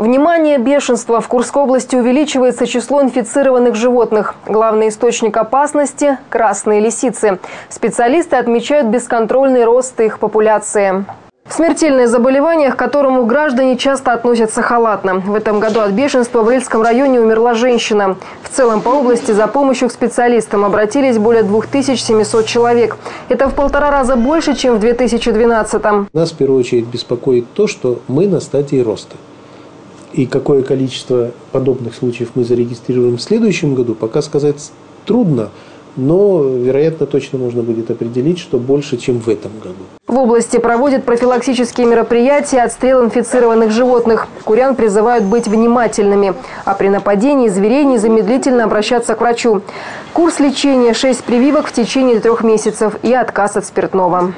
Внимание, бешенство. В Курской области увеличивается число инфицированных животных. Главный источник опасности – красные лисицы. Специалисты отмечают бесконтрольный рост их популяции. Смертельное заболевание, к которому граждане часто относятся халатно. В этом году от бешенства в Рыльском районе умерла женщина. В целом по области за помощью к специалистам обратились более 2700 человек. Это в полтора раза больше, чем в 2012 -м. Нас в первую очередь беспокоит то, что мы на стадии роста. И какое количество подобных случаев мы зарегистрируем в следующем году, пока сказать трудно, но, вероятно, точно можно будет определить, что больше, чем в этом году. В области проводят профилактические мероприятия отстрел инфицированных животных. Курян призывают быть внимательными, а при нападении зверей незамедлительно обращаться к врачу. Курс лечения – 6 прививок в течение трех месяцев и отказ от спиртного.